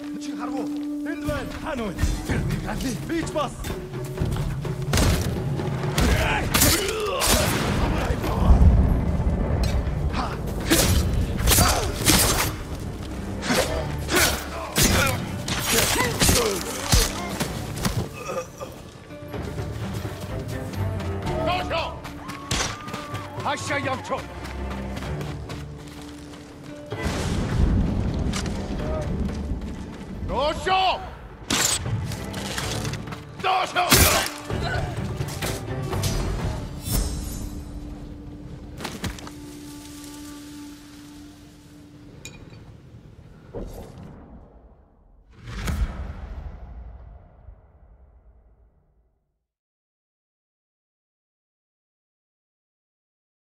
Чи харгу? Хэлвэн хаана вэ? Тэр нэг алли бич бас. Haşa yavço! 大笑，大笑。